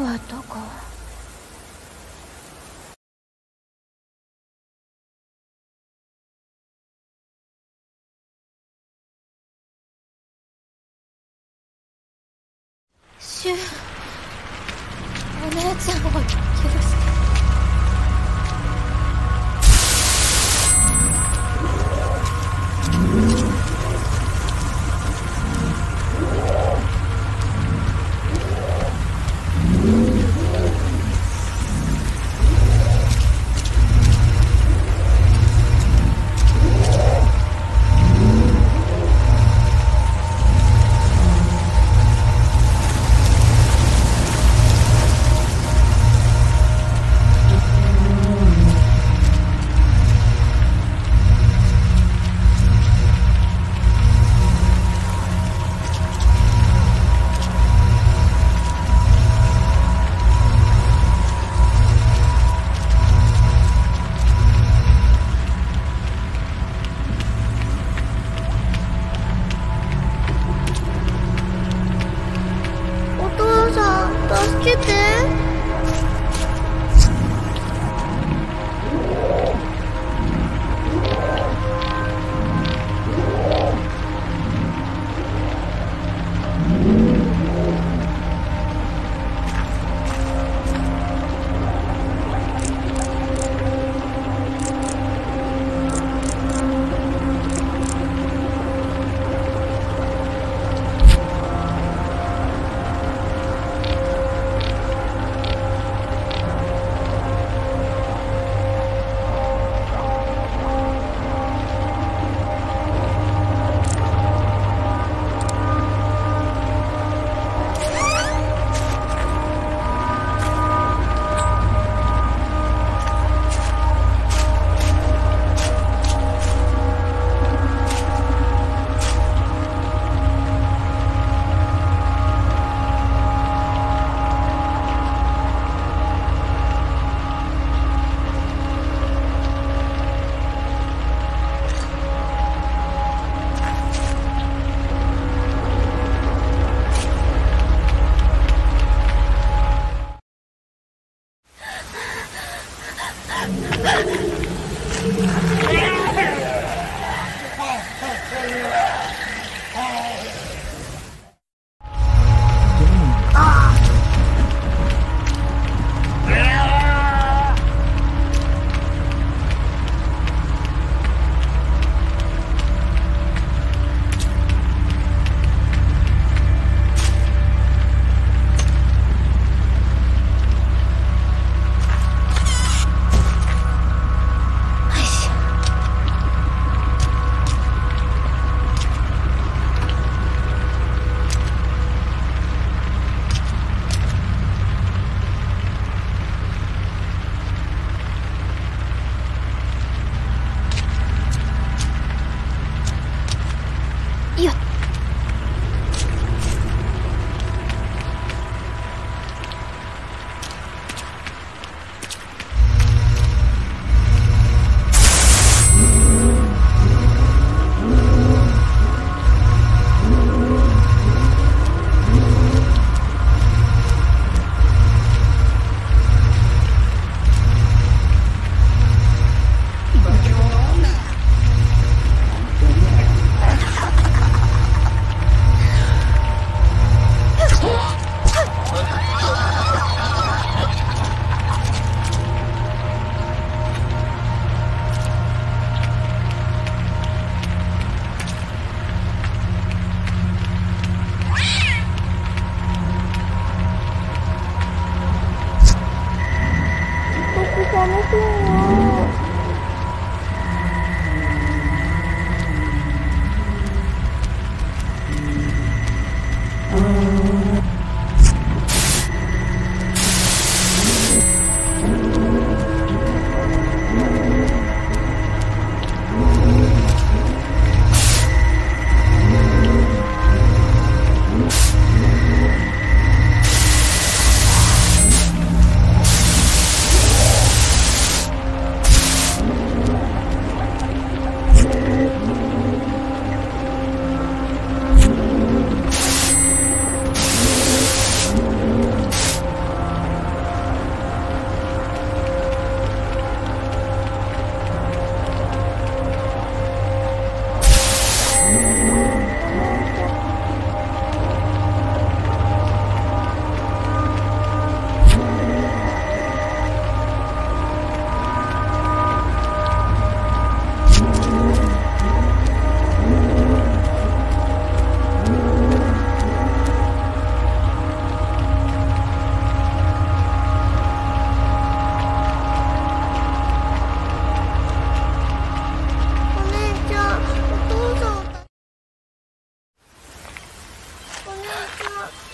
シュあの子はどこシュお姉ちゃんを Ha ha ha!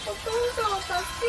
お父さんを助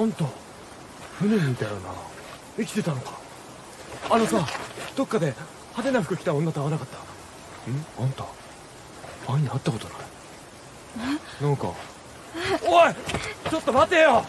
あんた船にいたよな。生きてたのか。あのさどっかで派手な服着た女と会わなかった？ん？あんた？前に会ったことない？なんか。おい！ちょっと待てよ